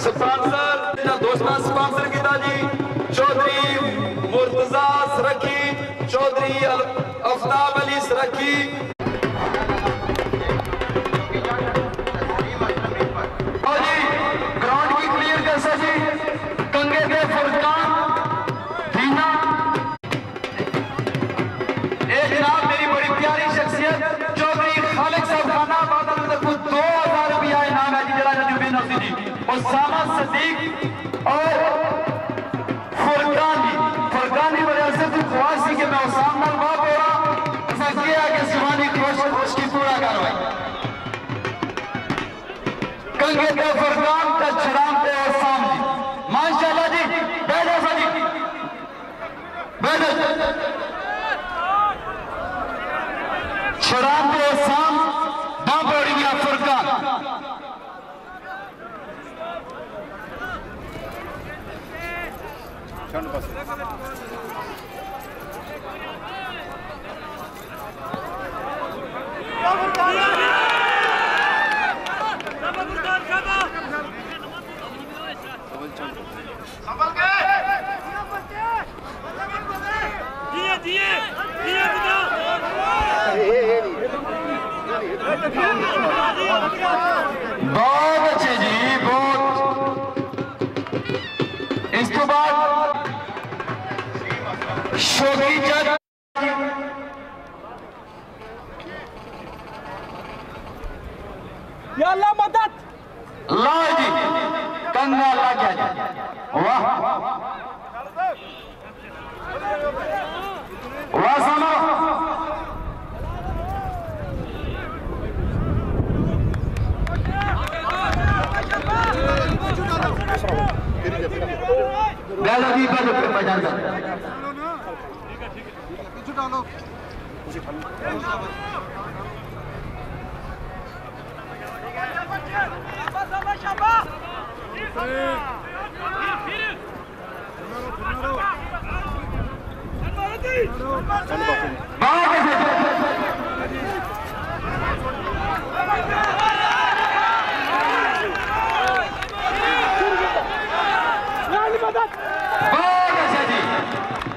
Sponsor ਇਹਨਾਂ ਦੋਸਤਾਂ sponsor ਕੀਤਾ ਜੀ ਚੌਧਰੀ ਮੁਰਤਜ਼ਾ ਸਰਖੀ ਚੌਧਰੀ ਅਫਤਾਬ ਅਲੀ ਸਰਖੀ फुरकान दीना एक उसामा सदीक और el pase. Ball! शोकी जज या अल्लाह मदद ला जी कंगा ला जी वाह वाह सुनो गैलो जी पर रुपये जी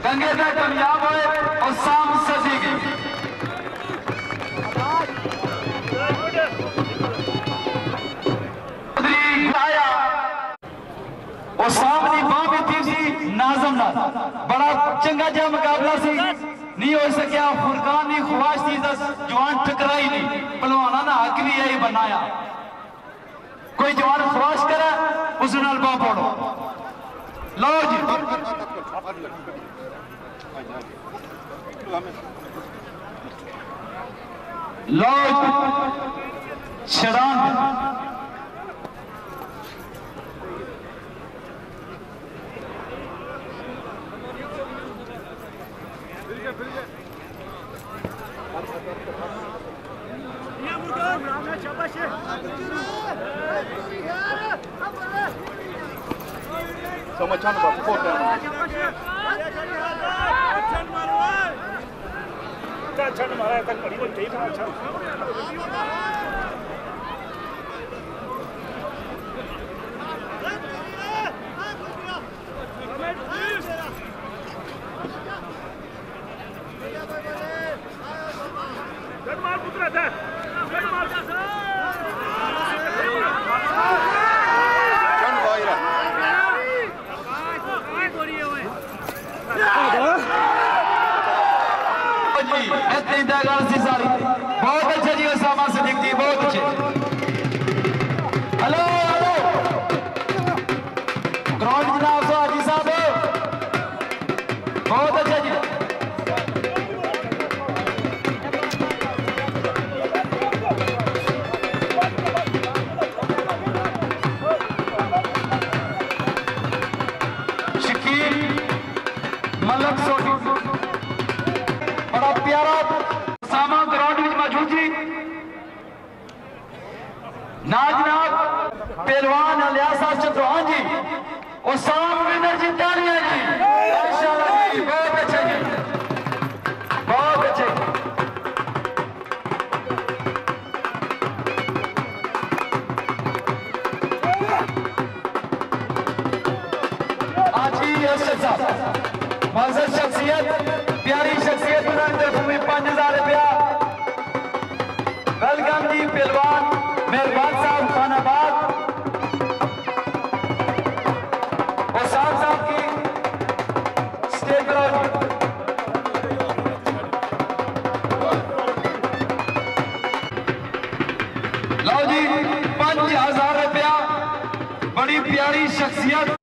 गंगे में कामयाब हुए बड़ा चंगा जा मुकाबला सी। नहीं हो सकिया फुरकान की ख्वाहिश थी, दस जवान टकराई नहीं पहलवाना ना हक भी यही बनाया। कोई जवान ख्वाहिश करे, उस नाल पड़ो लो जी। Lord Sharan Sama çanı bak, korkma. Çanı bak, korkma. छड़ान छन मारा तक बड़ी बड़ी अच्छा शकील मलक सोनी बड़ा प्यारा सामा ग्राउंड में मौजूद जी। ना जनाब पहलवान अलियास चौहान जी, और साम विनर जी, तालियाँ जी। शख्सियत प्यारी शख्सियत उन्होंने तरफ़ पाँच हज़ार रुपया वेलकम जी पहलवान मेहरबान साहब खानाबाद और साहब की स्टेज पर लो जी, पाँच हज़ार रुपया, बड़ी प्यारी शख्सियत।